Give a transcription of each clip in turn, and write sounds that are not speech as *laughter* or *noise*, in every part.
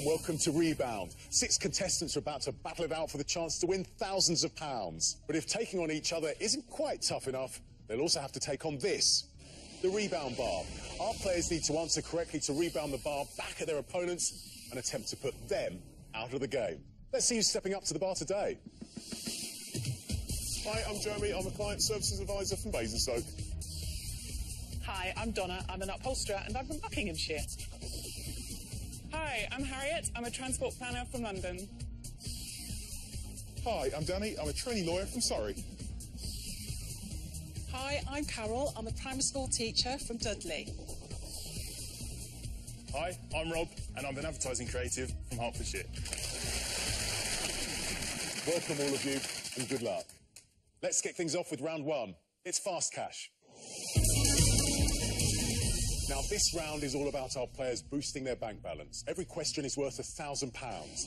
and welcome to Rebound. Six contestants are about to battle it out for the chance to win thousands of pounds. But if taking on each other isn't quite tough enough, they'll also have to take on this the rebound bar. Our players need to answer correctly to rebound the bar back at their opponents and attempt to put them out of the game. Let's see who's stepping up to the bar today. Hi, I'm Jeremy. I'm a client services advisor from Basingstoke. Hi, I'm Donna. I'm an upholsterer and I'm from Buckinghamshire. Hi, I'm Harriet. I'm a transport planner from London. Hi, I'm Danny. I'm a trainee lawyer from Surrey. Hi, I'm Carol. I'm a primary school teacher from Dudley. Hi, I'm Rob, and I'm an advertising creative from Hertfordshire. Welcome, all of you, and good luck. Let's kick things off with round one. It's fast cash. Now, this round is all about our players boosting their bank balance. Every question is worth a thousand pounds.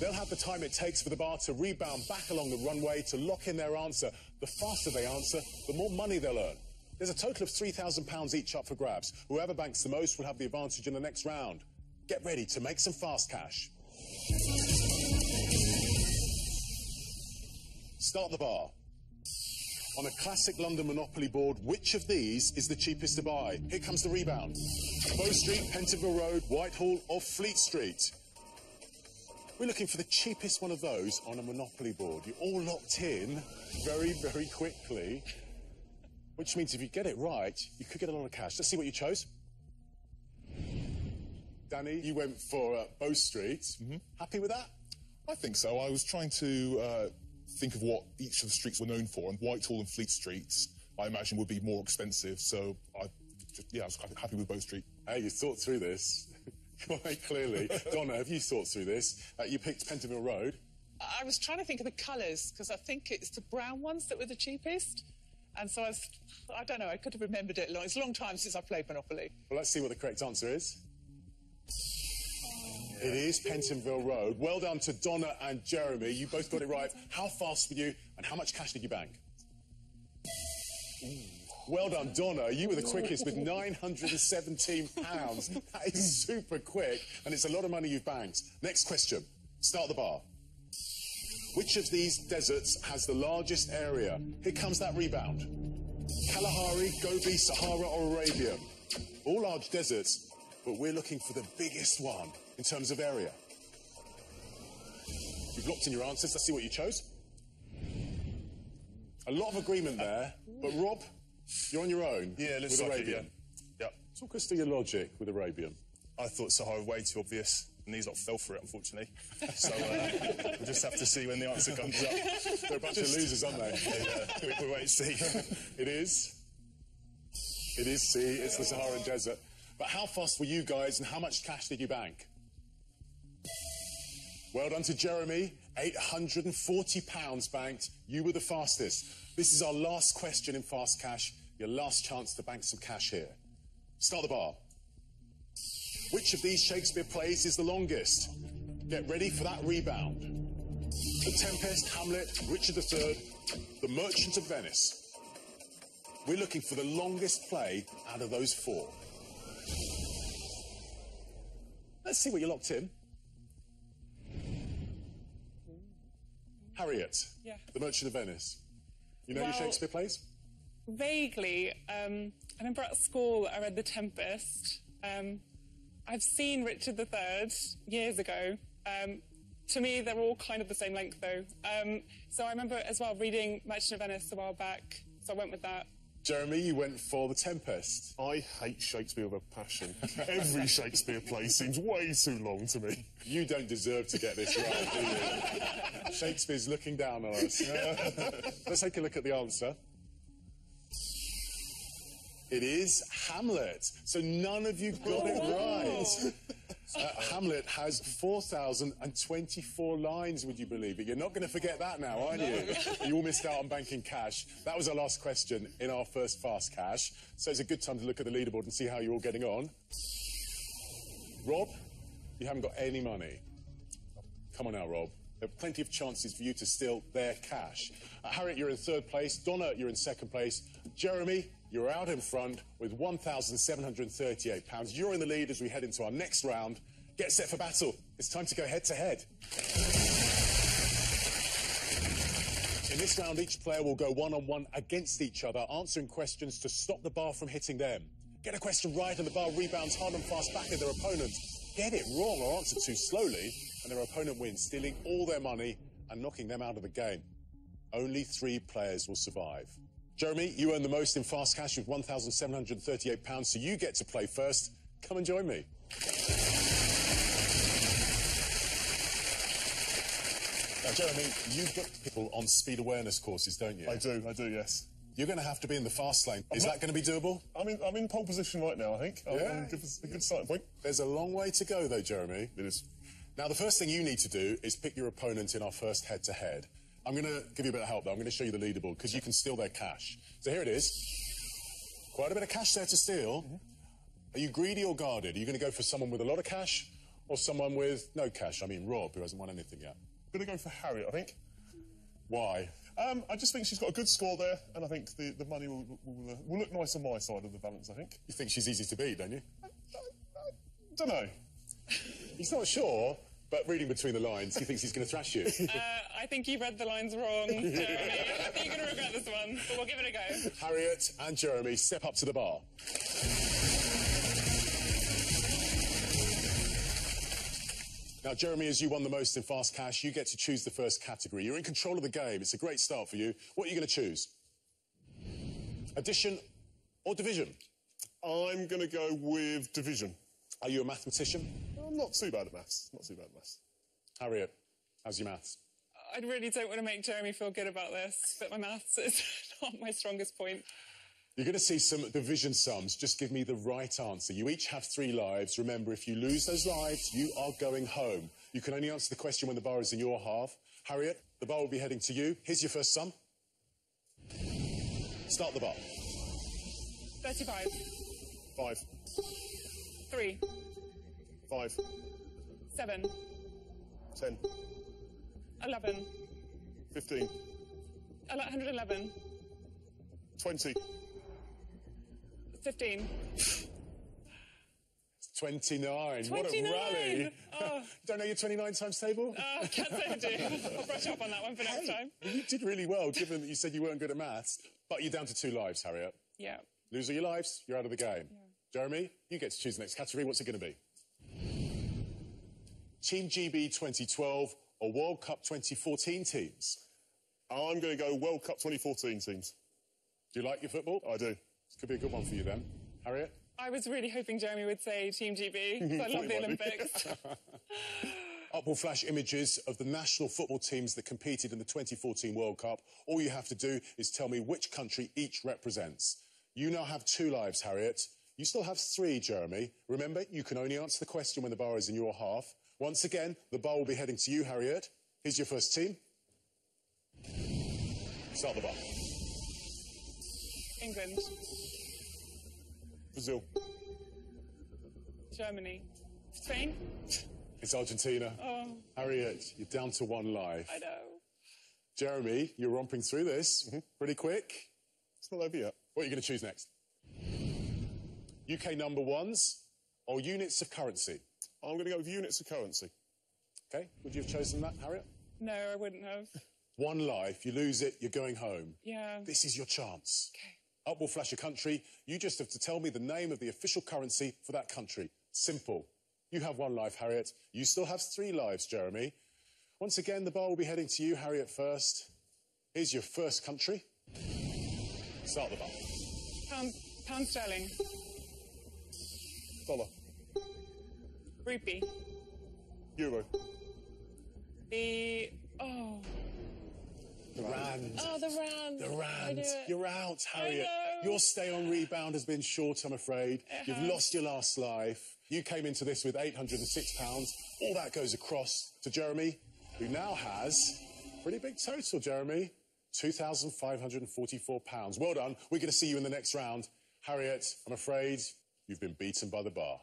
They'll have the time it takes for the bar to rebound back along the runway to lock in their answer. The faster they answer, the more money they'll earn. There's a total of £3,000 each up for grabs. Whoever banks the most will have the advantage in the next round. Get ready to make some fast cash. Start the bar. On a classic London Monopoly board, which of these is the cheapest to buy? Here comes the rebound. Bow Street, Pentonville Road, Whitehall, or Fleet Street? We're looking for the cheapest one of those on a Monopoly board. You're all locked in very, very quickly. Which means if you get it right, you could get a lot of cash. Let's see what you chose. Danny, you went for uh, Bow Street. Happy with that? I think so. I was trying to uh, think of what each of the streets were known for, and Whitehall and Fleet Streets, I imagine, would be more expensive. So I, just, yeah, I was quite happy with Bow Street. Hey, you thought through this *laughs* quite clearly. *laughs* Donna, have you thought through this? Uh, you picked Pentonville Road. I was trying to think of the colours because I think it's the brown ones that were the cheapest. And so I was, I don't know, I could have remembered it long. It's a long time since I played Monopoly. Well, let's see what the correct answer is. It is Pentonville Road. Well done to Donna and Jeremy. You both got it right. How fast were you, and how much cash did you bank? Well done, Donna. You were the quickest with £917. *laughs* That is super quick, and it's a lot of money you've banked. Next question. Start the bar. Which of these deserts has the largest area? Here comes that rebound. Kalahari, Gobi, Sahara, or Arabia? All large deserts, but we're looking for the biggest one in terms of area. You've locked in your answers. Let's see what you chose. A lot of agreement there, but Rob, you're on your own. Yeah, let's with suck it, Arabian. yeah. Yep. Talk us through your logic with Arabian. I thought Sahara way too obvious, and these lot fell for it, unfortunately. So uh, we'll just have to see when the answer comes up. They're a bunch of losers, aren't they? Yeah, we, we'll wait and see. *laughs* It is. It is C. It's the Saharan Desert. But how fast were you guys, and how much cash did you bank? Well done to Jeremy. £840 banked. You were the fastest. This is our last question in Fast Cash. Your last chance to bank some cash here. Start the bar. Which of these Shakespeare plays is the longest? Get ready for that rebound. The Tempest, Hamlet, Richard III, The Merchant of Venice. We're looking for the longest play out of those four. Let's see what you locked in. Harriet, Yeah. The Merchant of Venice. You know your Shakespeare plays? Vaguely, um, I remember at school I read The Tempest. Um, I've seen Richard III years ago. Um, to me, they're all kind of the same length, though. Um, so I remember as well reading Merchant of Venice a while back, so I went with that. Jeremy, you went for The Tempest. I hate Shakespeare with a passion. Every Shakespeare play seems way too long to me. You don't deserve to get this right, do you? Shakespeare's looking down on us. *laughs* Let's take a look at the answer. It is Hamlet. So none of you got it oh. right. Uh, Hamlet has 4,024 lines, would you believe it? You're not going to forget that now, are you? *laughs* You all missed out on banking cash. That was our last question in our first Fast Cash. So it's a good time to look at the leaderboard and see how you're all getting on. Rob, you haven't got any money. Come on now, Rob. There are plenty of chances for you to steal their cash. Uh, Harriet, you're in third place. Donna, you're in second place. Jeremy, you're out in front with £1,738. You're in the lead as we head into our next round. Get set for battle. It's time to go head to head. In this round, each player will go one on one against each other, answering questions to stop the bar from hitting them. Get a question right, and the bar rebounds hard and fast back at their opponent. Get it wrong or answer too slowly, and their opponent wins, stealing all their money and knocking them out of the game. Only three players will survive. Jeremy, you earn the most in fast cash with £1,738, so you get to play first. Come and join me. Now, Jeremy, you put people on speed awareness courses, don't you? I do, I do, yes. You're going to have to be in the fast lane. Is that going to be doable? I'm in, I'm in pole position right now, I think. I'm, Yeah. I'm a good, a good starting point. There's a long way to go, though, Jeremy. It is. Now, the first thing you need to do is pick your opponent in our first head to head. I'm going to give you a bit of help, though. I'm going to show you the leaderboard because you can steal their cash. So here it is. Quite a bit of cash there to steal. Are you greedy or guarded? Are you going to go for someone with a lot of cash or someone with no cash? I mean, Rob, who hasn't won anything yet. I'm going to go for Harriet, I think. Why? Um, I just think she's got a good score there, and I think the, the money will, will, will look nice on my side of the balance, I think. You think she's easy to beat, don't you? I don't know. He's not sure, but reading between the lines, he thinks he's going to thrash you. *laughs* Uh, I think you read the lines wrong, *laughs* Jeremy. I think you're going to regret this one, but we'll give it a go. Harriet and Jeremy step up to the bar. Now, Jeremy, as you won the most in fast cash, you get to choose the first category. You're in control of the game. It's a great start for you. What are you going to choose? Addition or division? I'm going to go with division. Are you a mathematician? I'm not too bad at maths. Not too bad at maths. Harriet, how's your maths? I really don't want to make Jeremy feel good about this, but my maths is *laughs* not my strongest point. You're going to see some division sums. Just give me the right answer. You each have three lives. Remember, if you lose those lives, you are going home. You can only answer the question when the bar is in your half. Harriet, the bar will be heading to you. Here's your first sum. Start the bar. 35, Five. 3, Five. 7, Ten. 11, Fifteen. 111, Twenty. 15. 29. What a rally. *laughs* Oh. Don't know your 29 times table? Oh, can't say I do. *laughs* I'll brush up on that one for next time. You did really well, given that you said you weren't good at maths. But you're down to two lives, Harriet. Yeah. Lose all your lives, you're out of the game. Jeremy, you get to choose the next category. What's it going to be? Team GB 2012 or World Cup 2014 teams? I'm going to go World Cup 2014 teams. Do you like your football? I do. This could be a good one for you then. Harriet? I was really hoping Jeremy would say Team GB, because *laughs* I love the Thought he might be. Olympics. *laughs* *laughs* Up will flash images of the national football teams that competed in the 2014 World Cup. All you have to do is tell me which country each represents. You now have two lives, Harriet. You still have three, Jeremy. Remember, you can only answer the question when the bar is in your half. Once again, the bar will be heading to you, Harriet. Here's your first team. Start the bar. England, Brazil. Germany, Spain. It's Argentina. Oh, Harriet, you're down to one life. I know. Jeremy, you're romping through this mm-hmm. pretty quick. It's not over yet. What are you going to choose next? UK number ones or units of currency? I'm going to go with units of currency. Okay, would you have chosen that, Harriet? No, I wouldn't have. *laughs* One life, you lose it, you're going home. Yeah. This is your chance. Okay. Up will flash a country. You just have to tell me the name of the official currency for that country. Simple. You have one life, Harriet. You still have three lives, Jeremy. Once again, the bar will be heading to you, Harriet, first. Here's your first country. Start the bar. Pound, pound sterling, Dollar. Rupee, Euro. the oh The Rand. oh the rand. The Rand. You're out, Harriet. Your stay on rebound has been short, I'm afraid. You've has. lost your last life. You came into this with £806. All that goes across to Jeremy, who now has a pretty big total, Jeremy. £2,544. Well done. We're going to see you in the next round. Harriet, I'm afraid you've been beaten by the bar.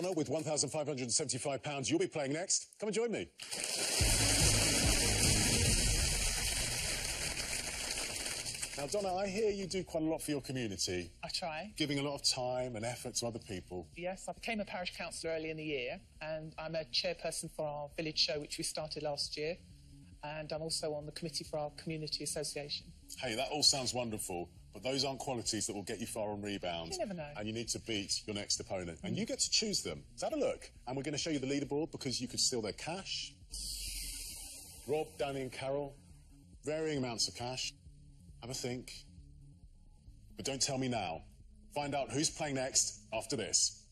Donna, with £1,575, you'll be playing next. Come and join me. Now, Donna, I hear you do quite a lot for your community, I try. giving a lot of time and effort to other people. Yes, I became a parish councillor early in the year, and I'm a chairperson for our village show, which we started last year. And I'm also on the committee for our community association. Hey, that all sounds wonderful, but those aren't qualities that will get you far on rebound. You never know. And you need to beat your next opponent. And you get to choose them. So have a look. And we're going to show you the leaderboard because you could steal their cash. Rob, Danny, and Carol, varying amounts of cash. Have a think. But don't tell me now. Find out who's playing next after this.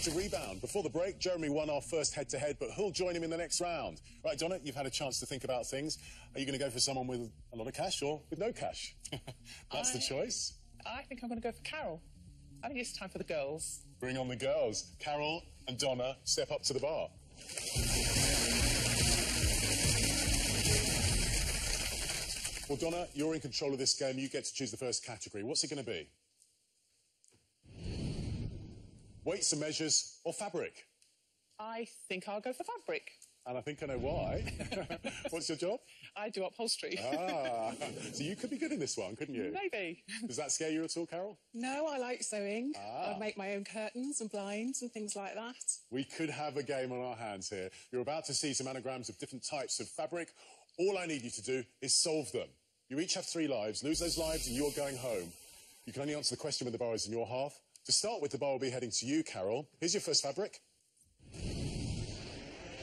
Back to Rebound. Before the break, Jeremy won our first head to head, but who'll join him in the next round? Right, Donna, you've had a chance to think about things. Are you going to go for someone with a lot of cash or with no cash? *laughs* That's the choice. I think I'm going to go for Carol. I think it's time for the girls. Bring on the girls. Carol and Donna, step up to the bar. Well, Donna, you're in control of this game. You get to choose the first category. What's it going to be? Weights and measures or fabric? I think I'll go for fabric. And I think I know why. *laughs* What's your job? I do upholstery. Ah, so you could be good in this one, couldn't you? Maybe. Does that scare you at all, Carol? No, I like sewing. Ah. I make my own curtains and blinds and things like that. We could have a game on our hands here. You're about to see some anagrams of different types of fabric. All I need you to do is solve them. You each have three lives. Lose those lives and you're going home. You can only answer the question when the bar is in your half. To start with, the bar will be heading to you, Carol. Here's your first fabric.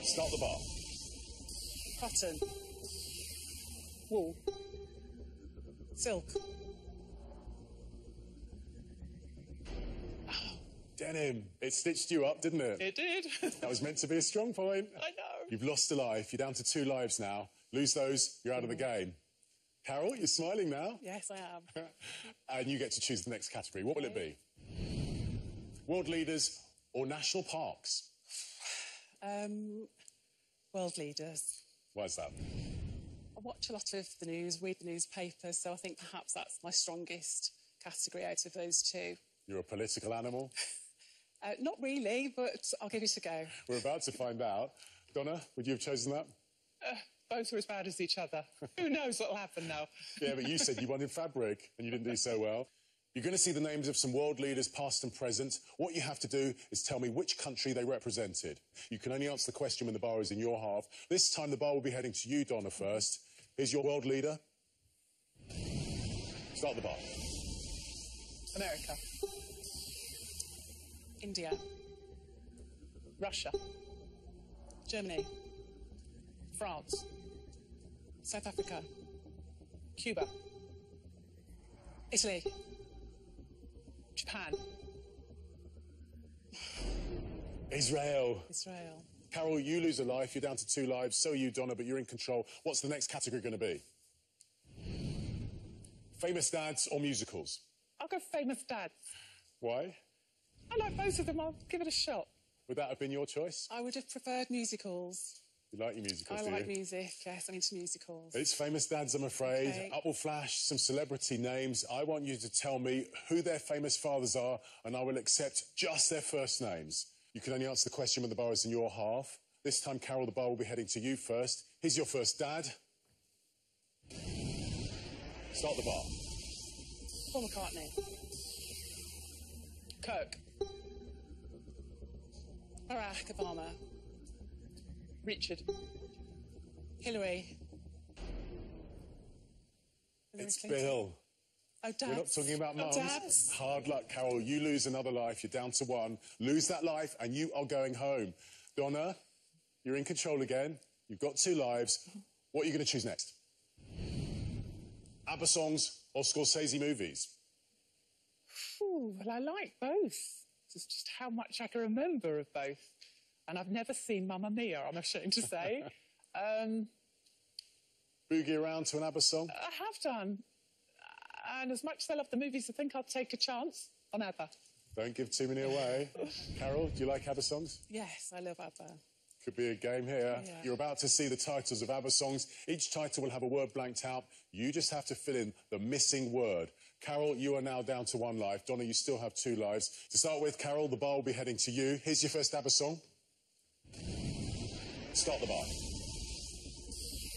Start the bar. Cotton. Wool. Silk. Denim. It stitched you up, didn't it? It did. *laughs* That was meant to be a strong point. I know. You've lost a life. You're down to two lives now. Lose those, you're out of the mm. game. Carol, you're smiling now. Yes, I am. *laughs* and you get to choose the next category. What will it be? World leaders or national parks? Um, world leaders. Why is that? I watch a lot of the news, read the newspapers, so I think perhaps that's my strongest category out of those two. You're a political animal. *laughs* Uh, not really, but I'll give it a go. We're about to find out. Donna, would you have chosen that? Both are as bad as each other. Who knows what'll happen now? Yeah, but you said you *laughs* wanted fabric and you didn't do so well. You're going to see the names of some world leaders, past and present. What you have to do is tell me which country they represented. You can only answer the question when the bar is in your half. This time the bar will be heading to you, Donna, first. Here's your world leader. Start the bar. America, India. Russia, Germany. France, South Africa. Cuba, Italy. Japan, Israel. Israel. Carol, you lose a life. You're down to two lives. So are you, Donna, but you're in control. What's the next category going to be? Famous dads or musicals? I'll go famous dads. Why? I like both of them. I'll give it a shot. Would that have been your choice? I would have preferred musicals. You like your musicals, I like music, yes, I'm into musicals. It's famous dads, I'm afraid. Okay. Up will flash some celebrity names. I want you to tell me who their famous fathers are, and I will accept just their first names. You can only answer the question when the bar is in your half. This time, Carol, the bar will be heading to you first. Here's your first dad. Start the bar. Paul McCartney. Kirk, Barack Obama. Richard, Hillary. It's Clinton. Bill. Oh, Dad. We're not talking about Oh, mums. Dads. Hard luck, Carol. You lose another life. You're down to one. Lose that life, and you are going home. Donna, you're in control again. You've got two lives. What are you going to choose next? ABBA songs or Scorsese movies? Ooh, well, I like both. It's just how much I can remember of both. And I've never seen Mamma Mia, I'm ashamed to say. *laughs* um, Boogie around to an ABBA song? I have done. And as much as I love the movies, I think I'll take a chance on ABBA. Don't give too many away. *laughs* Carol, do you like ABBA songs? Yes, I love ABBA. Could be a game here. Yeah. You're about to see the titles of ABBA songs. Each title will have a word blanked out. You just have to fill in the missing word. Carol, you are now down to one life. Donna, you still have two lives. To start with, Carol, the bar will be heading to you. Here's your first ABBA song. Start the bar.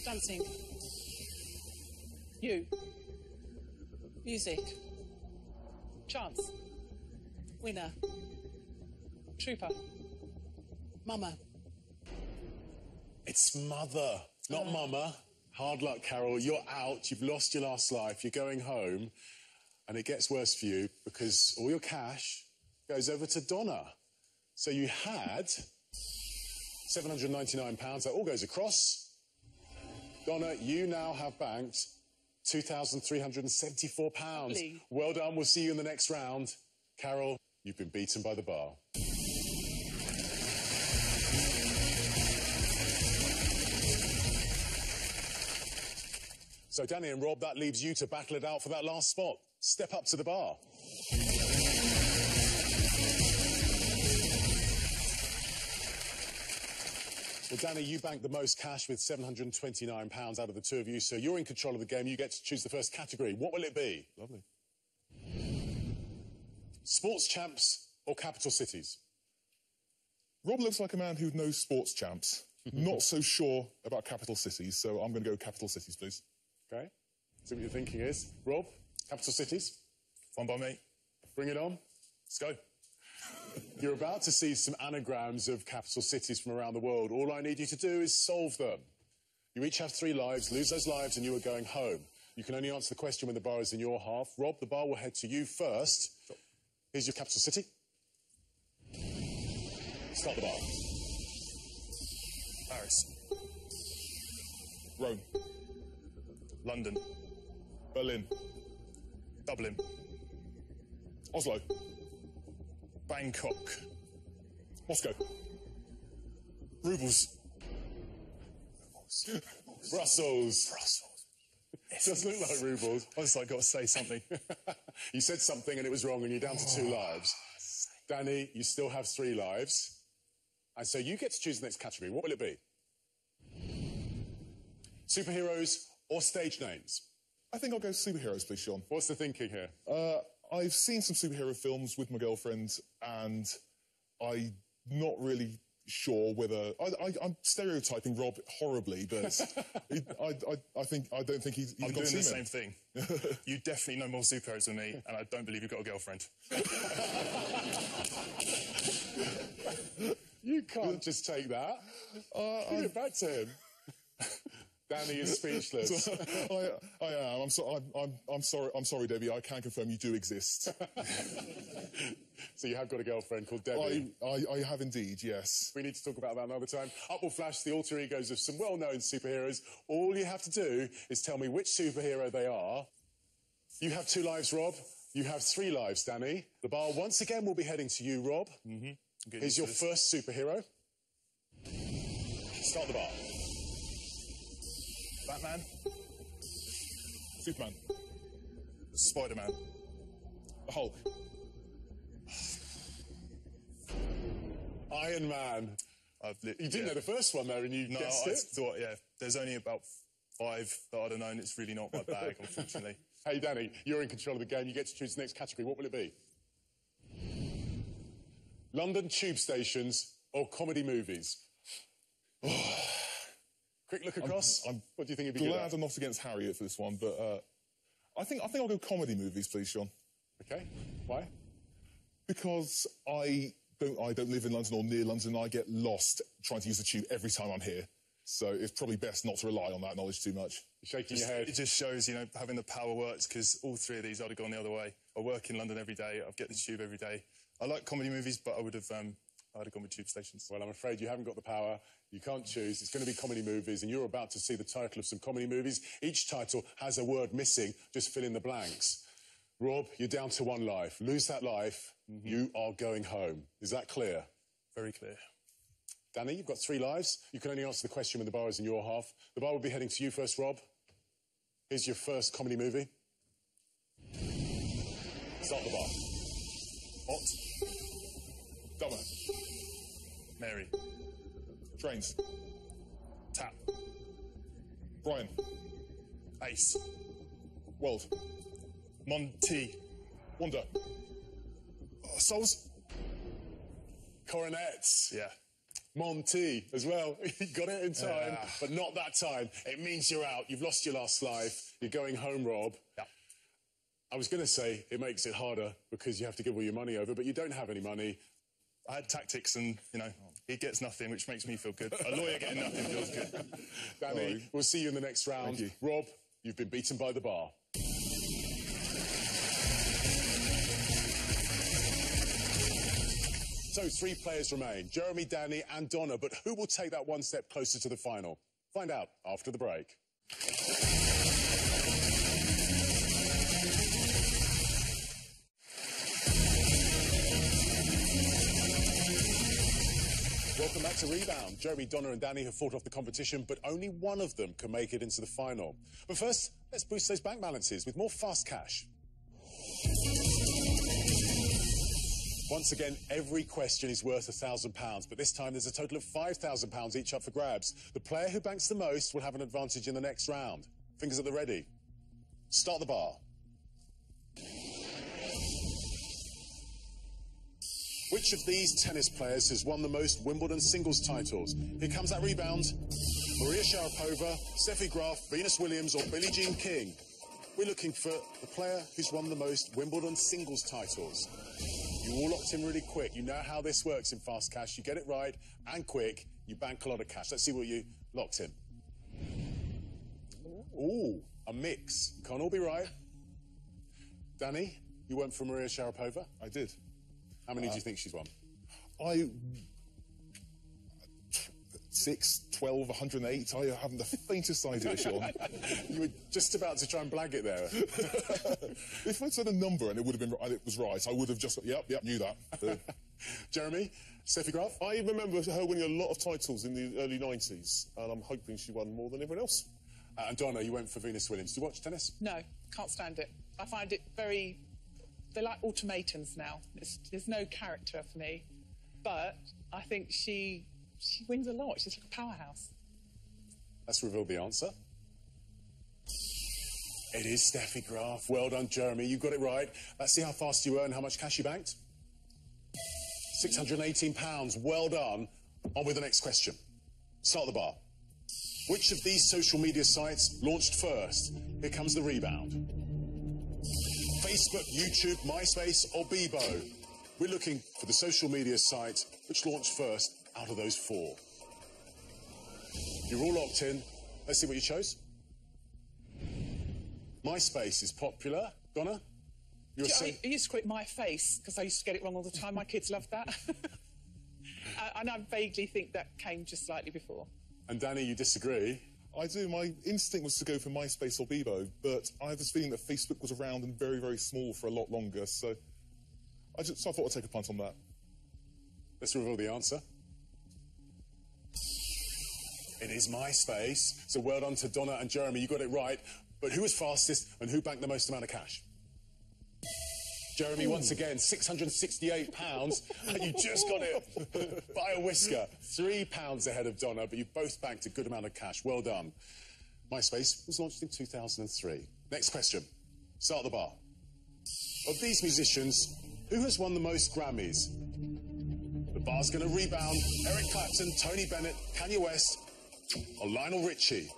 Dancing. You. Music. Chance. Winner. Trooper. Mama. It's mother, not mama. Hard luck, Carol. You're out. You've lost your last life. You're going home. And it gets worse for you because all your cash goes over to Donna. So you had £799. That all goes across. Donna, you now have banked £2,374. Well done. We'll see you in the next round. Carol, you've been beaten by the bar. So, Danny and Rob, that leaves you to battle it out for that last spot. Step up to the bar. Well, Danny, you banked the most cash with £729 out of the two of you, so you're in control of the game. You get to choose the first category. What will it be? Lovely. Sports champs or capital cities? Rob looks like a man who knows sports champs. *laughs* Not so sure about capital cities, so I'm going to go capital cities, please. Okay. See what your thinking is. Rob, capital cities? Fine by me. Bring it on. Let's go. You're about to see some anagrams of capital cities from around the world. All I need you to do is solve them. You each have three lives. Lose those lives and you are going home. You can only answer the question when the bar is in your half. Rob, the bar will head to you first. Here's your capital city. Start the bar. Paris. Rome, London. Berlin, Dublin. Oslo, Bangkok. Moscow, Rubles. Brussels. Brussels. Doesn't look like rubles. I just like got to say something. *laughs* You said something and it was wrong and you're down to two lives. Danny, you still have three lives. And so you get to choose the next category. What will it be? Superheroes or stage names? I think I'll go superheroes, please, Sean. What's the thinking here? Uh, I've seen some superhero films with my girlfriend, and I'm not really sure whether I, I, I'm stereotyping Rob horribly, but *laughs* he, I, I, I think I don't think he's. he's I'm got doing the same thing. *laughs* you definitely know more superheroes than me, and I don't believe you've got a girlfriend. You can't *laughs* just take that. Uh, Give it back to him. Danny is speechless. *laughs* I, I am. I'm, so, I'm, I'm, I'm sorry. I'm sorry, Debbie. I can confirm you do exist. *laughs* so you have got a girlfriend called Debbie. I, I, I have indeed. Yes. We need to talk about that another time. Up will flash the alter egos of some well-known superheroes. All you have to do is tell me which superhero they are. You have two lives, Rob. You have three lives, Danny. The bar once again will be heading to you, Rob. Mm-hmm. Good Here's your news. first superhero. Start the bar. Batman. Superman. Spider-Man. The Hulk. Iron Man. Li- You didn't yeah. know the first one there, and you No, guessed I it. thought, yeah, there's only about five that I'd have known. It's really not my bag, *laughs* unfortunately. Hey, Danny, you're in control of the game. You get to choose the next category. What will it be? London tube stations or comedy movies? *sighs* Oh. Quick look across. I'm what do you think it'd be good Glad at? I'm not against Harriet for this one, but uh, I think I think I'll go comedy movies, please, Sean, Okay. Why? because I don't I don't live in London or near London. I get lost trying to use the tube every time I'm here, so it's probably best not to rely on that knowledge too much. You're shaking Just- your head. It just shows, you know, having the power works because all three of these I'd have gone the other way. I work in London every day. I get the tube every day. I like comedy movies, but I would have, um, I'd have gone with tube stations. Well, I'm afraid you haven't got the power. You can't choose. It's going to be comedy movies, and you're about to see the title of some comedy movies. Each title has a word missing. Just fill in the blanks. Rob, you're down to one life. Lose that life, mm-hmm. you are going home. Is that clear? Very clear. Danny, you've got three lives. You can only answer the question when the bar is in your half. The bar will be heading to you first, Rob. Here's your first comedy movie. Start the bar. Hot. Dumber, Mary. trains, Tap. Brian, Ace. world, Monty. Wonder. Uh, Souls. Coronets. Yeah. Monty as well. *laughs* you got it in time, Yeah. but not that time. It means you're out. You've lost your last life. You're going home, Rob. Yeah. I was going to say it makes it harder because you have to give all your money over, but you don't have any money. I had tactics and, you know, he gets nothing, which makes me feel good. A lawyer getting nothing feels good. Danny, we'll see you in the next round. Thank Rob, you've been beaten by the bar. So three players remain Jeremy, Danny, and Donna. But who will take that one step closer to the final? Find out after the break. Welcome back to Rebound. Jeremy, Donna, and Danny have fought off the competition, but only one of them can make it into the final. But first, let's boost those bank balances with more fast cash. Once again, every question is worth a thousand pounds, but this time there's a total of five thousand pounds each up for grabs. The player who banks the most will have an advantage in the next round. Fingers at the ready. Start the bar. Which of these tennis players has won the most Wimbledon singles titles? Here comes that rebound. Maria Sharapova, Steffi Graf, Venus Williams, or Billie Jean King? We're looking for the player who's won the most Wimbledon singles titles. You all locked in really quick. You know how this works in fast cash. You get it right and quick, you bank a lot of cash. Let's see what you locked in. Ooh, a mix. You Can't all be right. Danny, you went for Maria Sharapova. I did. How many do you think she's won? I. 6, 12, 108. I haven't the faintest idea, Sean. *laughs* You were just about to try and blag it there. *laughs* if I'd said a number and it would have been and it was right, I would have just yep, yep, knew that. *laughs* Uh, Jeremy, Steffi Graf? I remember her winning a lot of titles in the early 90s, and I'm hoping she won more than everyone else. Uh, and Donna, you went for Venus Williams. Do you watch tennis? No, can't stand it. I find it very. They're like ultimatums now. It's, there's no character for me. But I think she she wins a lot. She's like a powerhouse. Let's reveal the answer. It is Steffi Graf. Well done, Jeremy. You got it right. Let's see how fast you earn, how much cash you banked. £618. Well done. On with the next question. Start the bar. Which of these social media sites launched first? Here comes the rebound. Facebook, YouTube, MySpace, or Bebo? We're looking for the social media site which launched first out of those four. You're all locked in. Let's see what you chose. MySpace is popular. Donna? You're you- saying. I, used to call it my face because I used to get it wrong all the time. My kids loved that. *laughs* And I vaguely think that came just slightly before. And Danny, you disagree. I do. My instinct was to go for MySpace or Bebo, but I have this feeling that Facebook was around and very, very small for a lot longer. So I just so I thought I'd take a punt on that. Let's reveal the answer. It is MySpace. So well done to Donna and Jeremy. You got it right. But who was fastest and who banked the most amount of cash? Jeremy, once again, £668, and you just got it *laughs* by a whisker. Three pounds ahead of Donna, but you both banked a good amount of cash. Well done. MySpace was launched in 2003. Next question. Start the bar. Of these musicians, who has won the most Grammys? The bar's going to rebound. Eric Clapton, Tony Bennett, Kanye West, or Lionel Richie?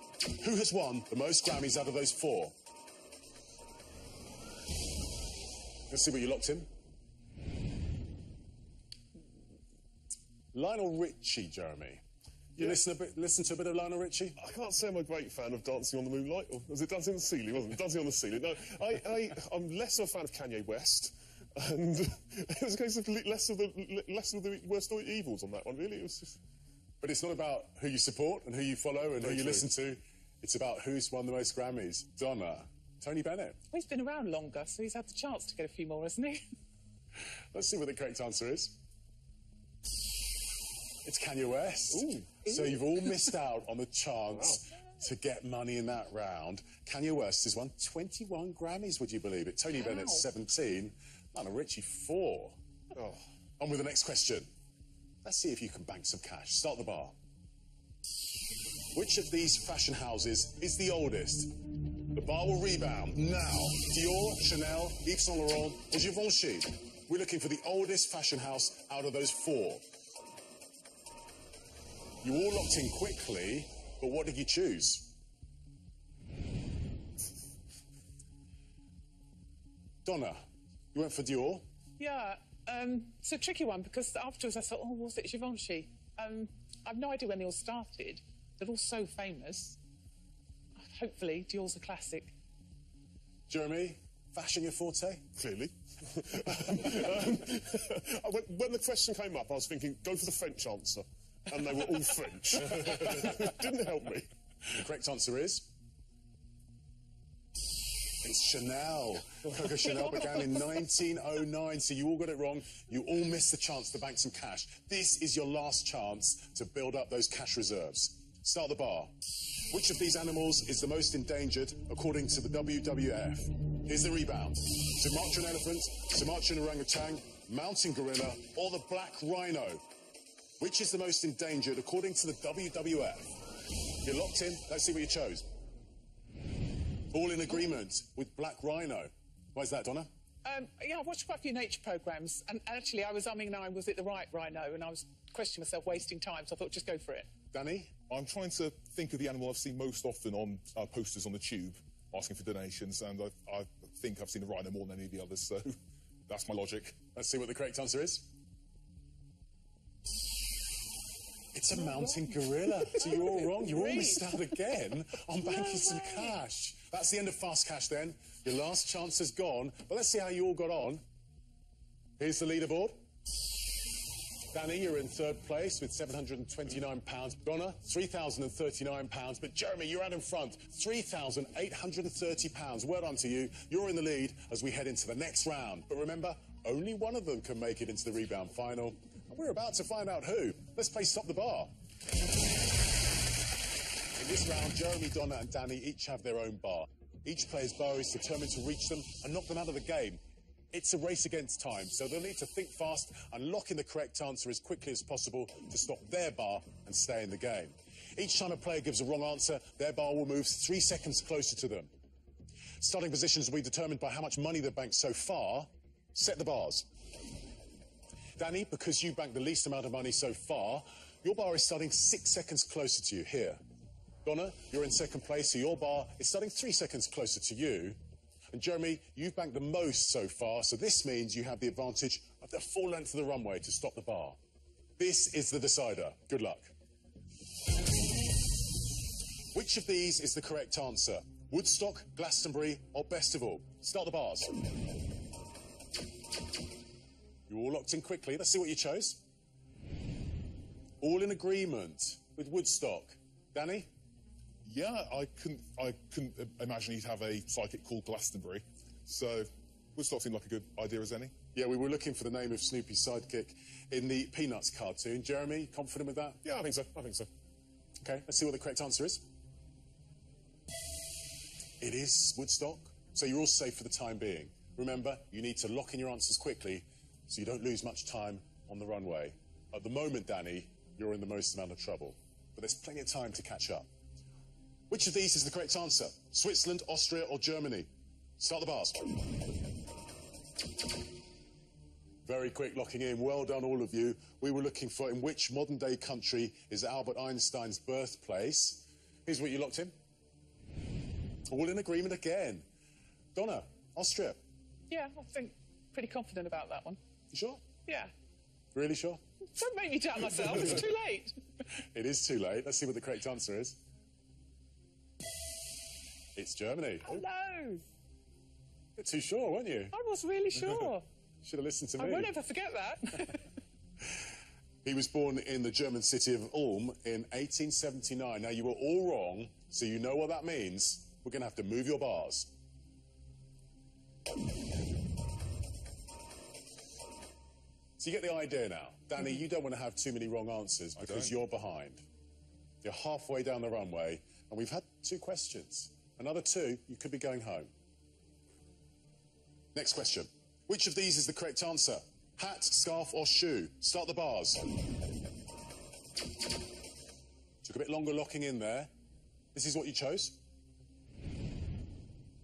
Who has won the most Grammys out of those four? Let's see what you locked in. Lionel Richie, Jeremy. You listen a bit, listen to a bit of Lionel Richie. I can't say I'm a great fan of Dancing on the Moonlight, or was it Dancing on the Ceiling? Wasn't it Dancing on the Ceiling? No, I, I, I'm less of a fan of Kanye West, and *laughs* it was a case of less of the less of the worst of the evils on that one. Really, it was just. But it's not about who you support and who you follow and Very who you true. listen to. It's about who's won the most Grammys. Donna, Tony Bennett. Well, he's been around longer, so he's had the chance to get a few more, hasn't he? *laughs* Let's see what the correct answer is. It's Kanye West. So you've all *laughs* missed out on the chance to get money in that round. Kanye West has won 21 Grammys, would you believe it? Tony Bennett, 17. Lionel Richie, 4. Oh. On with the next question. Let's see if you can bank some cash. Start the bar. Which of these fashion houses is the oldest? The bar will rebound. Now, Dior, Chanel, Yves Saint Laurent, or Givenchy. We're looking for the oldest fashion house out of those four. You all locked in quickly, but what did you choose? Donna, you went for Dior. Yeah, um, it's a tricky one because afterwards I thought, oh, was it Givenchy? Um, I've no idea when they all started. They're all so famous. Hopefully, Dior's a classic. Jeremy, fashion your forte? Clearly. *laughs* um, when, when the question came up, I was thinking, go for the French answer. And they were all French. *laughs* Didn't help me. The correct answer is. It's Chanel. Coco Chanel began in 1909, so you all got it wrong. You all missed the chance to bank some cash. This is your last chance to build up those cash reserves. Start the bar. Which of these animals is the most endangered according to the WWF? Here's the rebound. Sumatran elephant, Sumatran orangutan, mountain gorilla, or the black rhino? Which is the most endangered according to the WWF? You're locked in. Let's see what you chose. All in agreement with black rhino. Why is that, Donna? Um, yeah, I watched quite a few nature programs, and actually, I was umming and I was it the right rhino, and I was questioning myself, wasting time, so I thought, just go for it. Danny? I'm trying to think of the animal I've seen most often on uh, posters on the tube asking for donations, and I, I think I've seen the rhino more than any of the others, so *laughs* that's my logic. Let's see what the correct answer is. It's a mountain gorilla. So you're all wrong. You all missed out again on banking some cash. That's the end of fast cash then. Your last chance has gone. But let's see how you all got on. Here's the leaderboard. Danny, you're in third place with £729. Donna, £3,039. But Jeremy, you're out in front, £3,830. Well done to you. You're in the lead as we head into the next round. But remember, only one of them can make it into the rebound final. And we're about to find out who. Let's play Stop the Bar. In this round, Jeremy, Donna, and Danny each have their own bar. Each player's bar is determined to reach them and knock them out of the game. It's a race against time, so they'll need to think fast and lock in the correct answer as quickly as possible to stop their bar and stay in the game. Each time a player gives a wrong answer, their bar will move three seconds closer to them. Starting positions will be determined by how much money they've banked so far. Set the bars. Danny, because you banked the least amount of money so far, your bar is starting six seconds closer to you here. Donna, you're in second place, so your bar is starting three seconds closer to you. And Jeremy, you've banked the most so far, so this means you have the advantage of the full length of the runway to stop the bar. This is the decider. Good luck. Which of these is the correct answer? Woodstock, Glastonbury, or best of all? Start the bars. You all locked in quickly. Let's see what you chose. All in agreement with Woodstock. Danny? Yeah, I couldn't, I couldn't imagine he'd have a psychic called Glastonbury. So, Woodstock seemed like a good idea as any. Yeah, we were looking for the name of Snoopy's sidekick in the Peanuts cartoon. Jeremy, confident with that? Yeah, I think so. I think so. Okay, let's see what the correct answer is. It is Woodstock. So you're all safe for the time being. Remember, you need to lock in your answers quickly so you don't lose much time on the runway. At the moment, Danny, you're in the most amount of trouble. But there's plenty of time to catch up. Which of these is the correct answer? Switzerland, Austria, or Germany? Start the bars. Very quick locking in. Well done, all of you. We were looking for in which modern day country is Albert Einstein's birthplace. Here's what you locked in. All in agreement again. Donna, Austria. Yeah, I think pretty confident about that one. You sure? Yeah. Really sure? Don't make me doubt myself. It's too late. *laughs* It is too late. Let's see what the correct answer is. It's Germany. Oh no! You're too sure, weren't you? I was really *laughs* sure. Should have listened to me. I won't ever forget that. *laughs* *laughs* He was born in the German city of Ulm in 1879. Now, you were all wrong, so you know what that means. We're going to have to move your bars. So you get the idea now. Danny, you don't want to have too many wrong answers because you're behind. You're halfway down the runway, and we've had two questions. Another two, you could be going home. Next question. Which of these is the correct answer? Hat, scarf, or shoe? Start the bars. Took a bit longer locking in there. This is what you chose.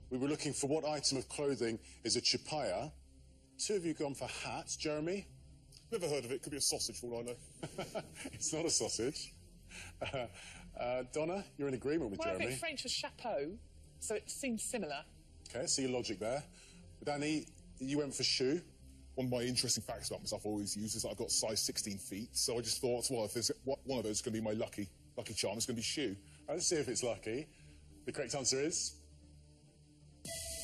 we were looking for what item of clothing is a chupalla. Two of you gone for hats. Jeremy? Never heard of it. Could be a sausage for all I know. *laughs* it's not a sausage. Uh, Uh, Donna, you're in agreement with Well, I Jeremy. think French was chapeau, so it seems similar. Okay, see your logic there. Danny, you went for shoe. One of my interesting facts about myself I always use is that I've got size 16 feet. So I just thought, well, if there's one of those is going to be my lucky lucky charm, it's going to be shoe. Let's see if it's lucky. The correct answer is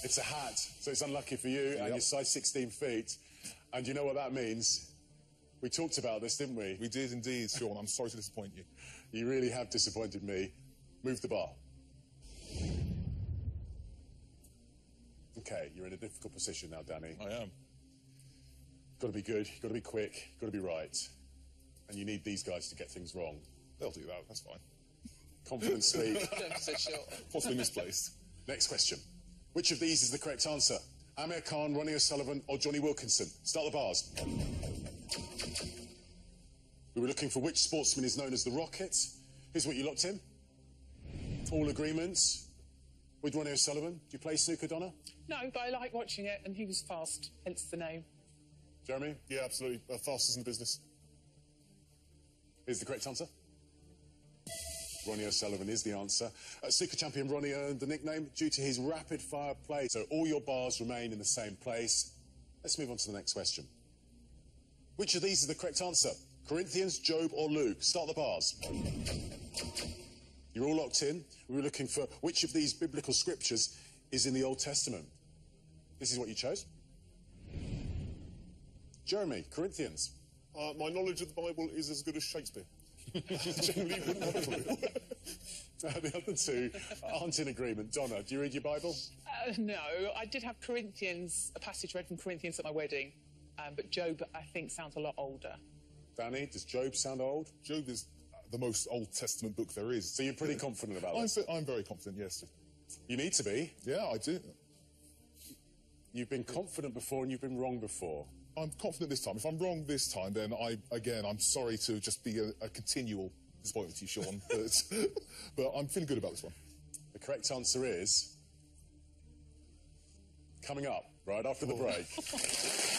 it's a hat. So it's unlucky for you, and you're size 16 feet. And you know what that means? We talked about this, didn't we? We did indeed, Sean. I'm sorry to disappoint you. You really have disappointed me. Move the bar. Okay, you're in a difficult position now, Danny. I am. Got to be good, got to be quick, got to be right. And you need these guys to get things wrong. They'll do that. That's fine. Confident *laughs* speak. so sure. Possibly misplaced. Next question. Which of these is the correct answer? Amir Khan, Ronnie O'Sullivan, or Jonny Wilkinson? Start the bars. We were looking for which sportsman is known as the Rocket. Here's what you locked in. All agreements with Ronnie O'Sullivan. Do you play snooker, Donna? No, but I like watching it, and he was fast, hence the name. Jeremy? Yeah, absolutely. Uh, fastest in the business. Is the correct answer? Ronnie O'Sullivan is the answer. Uh, snooker champion Ronnie earned the nickname due to his rapid fire play. So all your bars remain in the same place. Let's move on to the next question. Which of these is the correct answer? Corinthians, Job, or Luke? Start the bars. You're all locked in. We were looking for which of these biblical scriptures is in the Old Testament. This is what you chose. Jeremy, Corinthians. Uh, my knowledge of the Bible is as good as Shakespeare. *laughs* Generally, wouldn't have a clue. The other two aren't in agreement. Donna, do you read your Bible? Uh, no, I did have Corinthians, a passage read from Corinthians at my wedding, um, but Job, I think, sounds a lot older. Danny, does Job sound old? Job is the most Old Testament book there is. So you're pretty confident about I'm, this? I'm very confident, yes. You need to be. Yeah, I do. You've been confident before and you've been wrong before. I'm confident this time. If I'm wrong this time, then I, again, I'm sorry to just be a, a continual disappointment to you, Sean. *laughs* but, but I'm feeling good about this one. The correct answer is coming up right after the break. *laughs*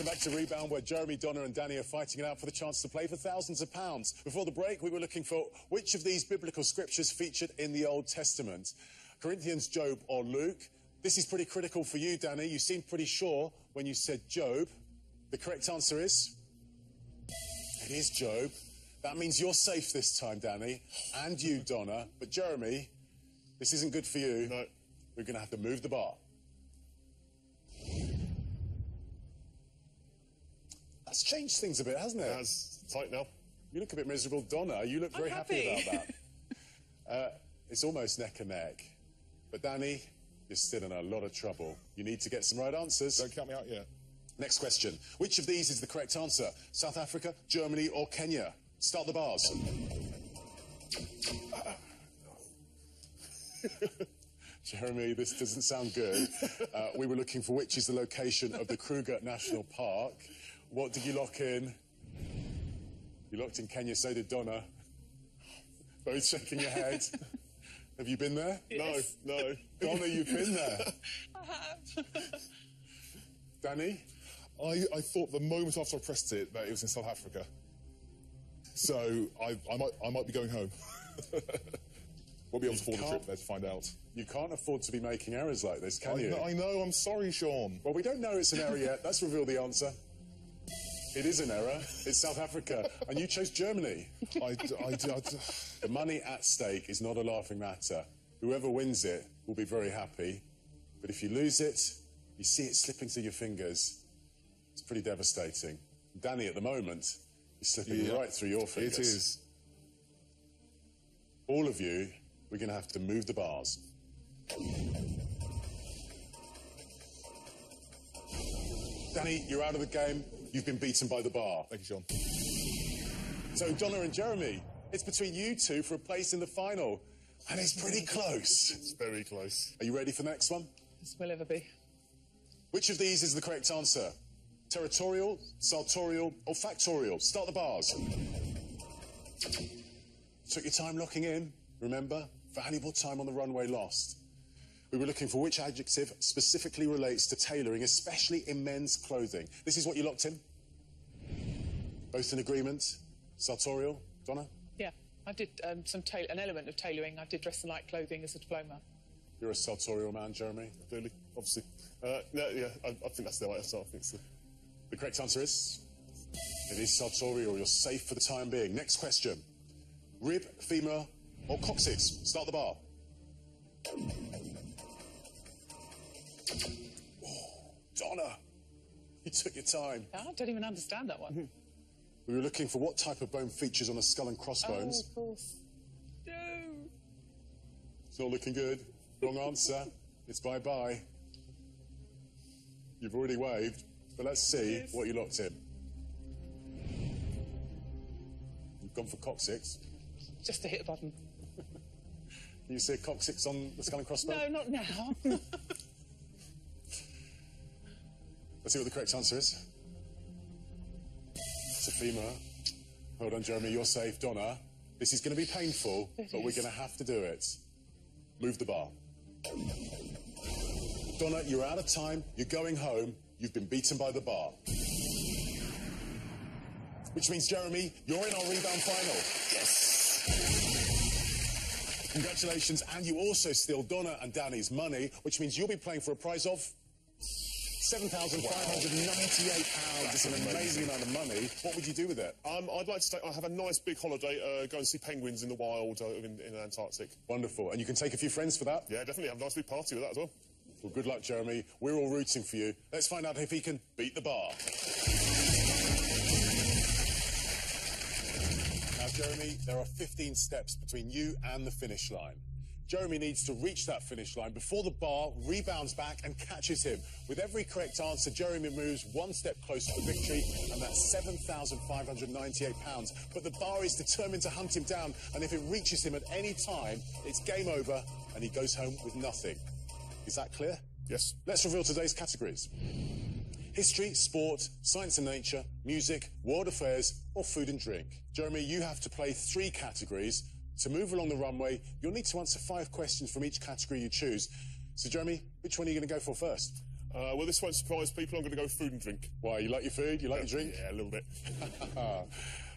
Welcome back to Rebound, where Jeremy, Donna, and Danny are fighting it out for the chance to play for thousands of pounds. Before the break, we were looking for which of these biblical scriptures featured in the Old Testament Corinthians, Job, or Luke. This is pretty critical for you, Danny. You seemed pretty sure when you said Job. The correct answer is it is Job. That means you're safe this time, Danny, and you, Donna. But Jeremy, this isn't good for you. No. We're going to have to move the bar. That's changed things a bit, hasn't it? That's tight now. You look a bit miserable, Donna. You look very happy. happy. about that. *laughs* uh, it's almost neck and neck. But Danny, you're still in a lot of trouble. You need to get some right answers. Don't count me out yet. Next question. Which of these is the correct answer? South Africa, Germany, or Kenya? Start the bars. *laughs* Jeremy, this doesn't sound good. Uh, we were looking for which is the location of the Kruger National Park. What did you lock in? You locked in Kenya, so did Donna. Both shaking your head. *laughs* Have you been there? Yes. No, no. Donna, you've been there. *laughs* I have. *laughs* Danny? I, I thought the moment after I pressed it that it was in South Africa. So I, I, might, I might be going home. we'll be able to afford a can't- trip there to find out. You can't afford to be making errors like this, can I you? know, I know, I'm sorry, Sean. Well, we don't know it's an error yet. Let's reveal the answer. It is an error. It's South Africa. And you chose Germany. *laughs* I, I, I, *sighs* The money at stake is not a laughing matter. Whoever wins it will be very happy. But if you lose it, you see it slipping through your fingers. It's pretty devastating. Danny, at the moment, is slipping Yeah. right through your fingers. it is. All of you, we're going to have to move the bars. Danny, you're out of the game. You've been beaten by the bar. Thank you, Sean. So, Donna and Jeremy, it's between you two for a place in the final. And it's pretty close. It's very close. Are you ready for the next one? As will ever be. Which of these is the correct answer? Territorial, sartorial, or factorial? Start the bars. Took your time locking in, remember? Valuable time on the runway lost. We were looking for which adjective specifically relates to tailoring, especially in men's clothing. This is what you locked in? Both in agreement? Sartorial? Donna? Yeah, I did um, some tail- an element of tailoring. I did dress and light clothing as a diploma. You're a sartorial man, Jeremy. Clearly, obviously. Uh, no, yeah, I, I think that's the right answer. I think so. The correct answer is it is sartorial. You're safe for the time being. Next question: rib, femur, or coccyx? Start the bar. Donna, you took your time. I don't even understand that one. *laughs* We were looking for what type of bone features on a skull and oh, crossbones. of course. No. It's not looking good. Wrong answer. It's bye bye. You've already waved, but let's see Yes. what you locked in. You've gone for coccyx. Just to hit a button. Can *laughs* you see a coccyx on the skull and crossbones? No, not now. *laughs* Let's see what the correct answer is. It's a femur. Hold on, Jeremy, you're safe. Donna, this is going to be painful, It but we're going to have to do it. Move the bar. Donna, you're out of time. You're going home. You've been beaten by the bar. Which means, Jeremy, you're in our rebound final. Yes. Congratulations. And you also steal Donna and Danny's money, which means you'll be playing for a prize of £7,598. It's an amazing amount of money. What would you do with it? Um, I'd like to stay, I have a nice big holiday, uh, go and see penguins in the wild uh, in, in Antarctic. Wonderful. And you can take a few friends for that? Yeah, definitely have a nice big party with that as well. Well, good luck, Jeremy. We're all rooting for you. Let's find out if he can beat the bar. Now, Jeremy, there are 15 steps between you and the finish line. Jeremy needs to reach that finish line before the bar rebounds back and catches him. With every correct answer, Jeremy moves one step closer to victory, and that's £7,598. But the bar is determined to hunt him down, and if it reaches him at any time, it's game over, and he goes home with nothing. Is that clear? Yes. Let's reveal today's categories. History, sport, science and nature, music, world affairs, or food and drink. Jeremy, you have to play three categories. To move along the runway, you'll need to answer five questions from each category you choose. So, Jeremy, which one are you going to go for first? Uh, well, this won't surprise people. I'm going to go food and drink. Why, you like your food? You like your drink? Yeah, a little bit. *laughs*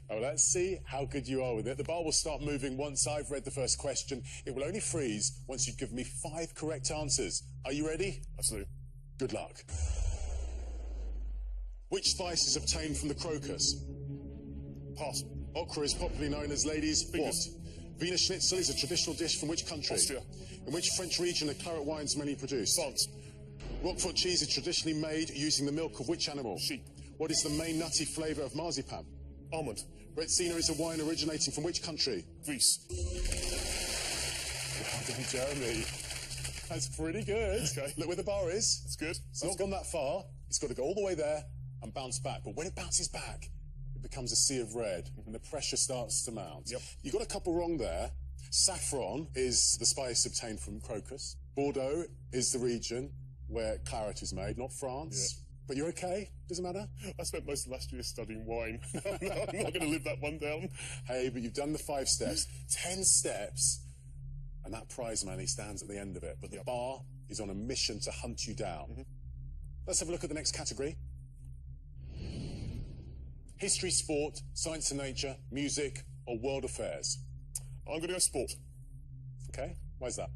Oh, let's see how good you are with it. The bar will start moving once I've read the first question. It will only freeze once you've given me five correct answers. Are you ready? Absolutely. Good luck. Which spice is obtained from the crocus? Pass. Okra is popularly known as ladies' Fingers. what? Wiener Schnitzel is a traditional dish from which country? Austria. In which French region are claret wines mainly produced? France. Roquefort cheese is traditionally made using the milk of which animal? Sheep. What is the main nutty flavour of marzipan? Almond. Retsina is a wine originating from which country? Greece. Well Jeremy. That's pretty good. *laughs* Okay. Look where the bar is. It's good. It's not gone that far. It's got to go all the way there and bounce back. But when it bounces back, becomes a sea of red mm-hmm. and the pressure starts to mount. Yep. You got a couple wrong there. Saffron is the spice obtained from crocus. Bordeaux is the region where claret is made, not France. But you're okay? Doesn't matter? I spent most of last year studying wine. *laughs* I'm not going to live that one down. Hey, but you've done the five steps. Ten steps. And that prize money stands at the end of it. But the bar is on a mission to hunt you down. Mm-hmm. Let's have a look at the next category. History, sport, science and nature, music, or world affairs. I'm going to go sport. Okay? Why's that?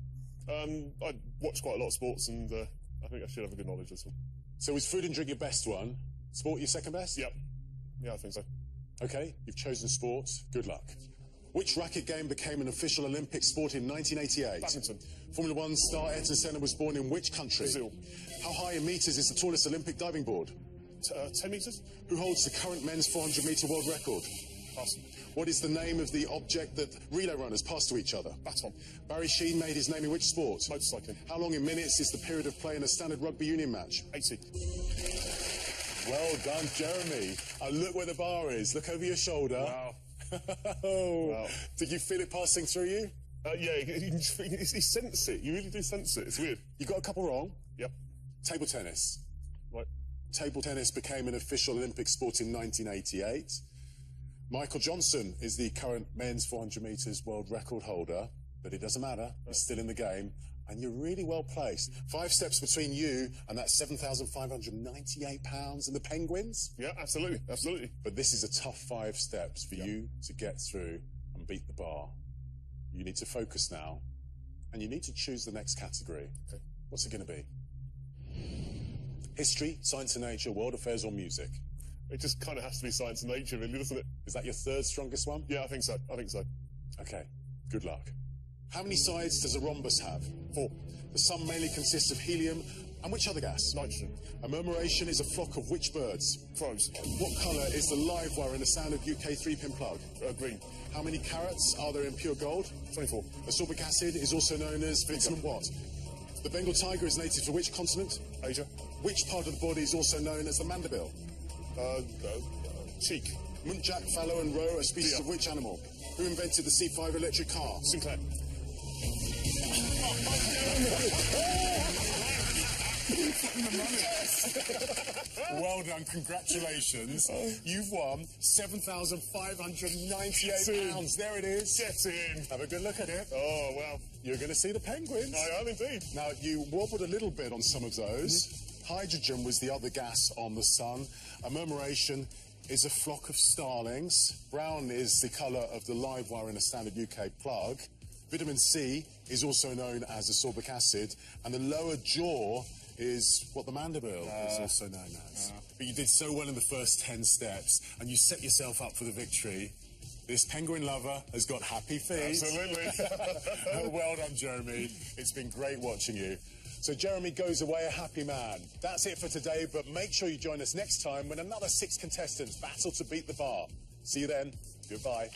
Um, I watch quite a lot of sports, and uh, I think I should have a good knowledge of them. So is food and drink your best one? Sport your second best? Yep. Yeah, I think so. Okay, you've chosen sports. Good luck. Which racket game became an official Olympic sport in 1988? Badminton. Formula One star Ayrton Senna was born in which country? Brazil. How high in metres is the tallest Olympic diving board? Uh, 10 metres? Who holds the current men's 400 metre world record? Pass. What is the name of the object that relay runners pass to each other? Baton. Barry Sheene made his name in which sport? Motorcycling. How long in minutes is the period of play in a standard rugby union match? 80. Well done, Jeremy. Uh, look where the bar is. Look over your shoulder. Wow. *laughs* oh, Wow. did you feel it passing through you? Uh, yeah, you, you sense it. You really do sense it. It's weird. You got a couple wrong. Yep. Table tennis. Right. Table tennis became an official Olympic sport in 1988. Michael Johnson is the current men's 400 metres world record holder, but it doesn't matter. He's still in the game, and you're really well placed. Five steps between you and that 7,598 pounds and the Penguins. Yeah, absolutely, absolutely. But this is a tough five steps for you to get through and beat the bar. You need to focus now, and you need to choose the next category. Okay. What's it going to be? History, science and nature, world affairs, or music? It just kind of has to be science and nature, really, doesn't it? Is that your third strongest one? Yeah, I think so. I think so. Okay, good luck. How many sides does a rhombus have? Four. The sun mainly consists of helium and which other gas? Nitrogen. A murmuration is a flock of which birds? Crows. What colour is the live wire in the sound of UK three-pin plug? Uh, green. How many carats are there in pure gold? 24. Ascorbic acid is also known as vitamin what? The Bengal tiger is native to which continent? Asia. Which part of the body is also known as the mandible? Uh, uh, cheek. Muntjac, fallow and roe are species of which animal? Who invented the C5 electric car? Sinclair. *laughs* Well done, congratulations. You've won £7,598. There it is. Get in. Have a good look at it. Oh, well. You're going to see the penguins. I am indeed. Now, you wobbled a little bit on some of those. Hydrogen was the other gas on the sun. A murmuration is a flock of starlings. Brown is the colour of the live wire in a standard UK plug. Vitamin C is also known as ascorbic acid. And the lower jaw is what the mandible uh, is also known as. Uh. But you did so well in the first 10 steps, and you set yourself up for the victory. This penguin lover has got happy feet. Absolutely. *laughs* well done, Jeremy. It's been great watching you. So Jeremy goes away a happy man. That's it for today, but make sure you join us next time when another six contestants battle to beat the bar. See you then. Goodbye.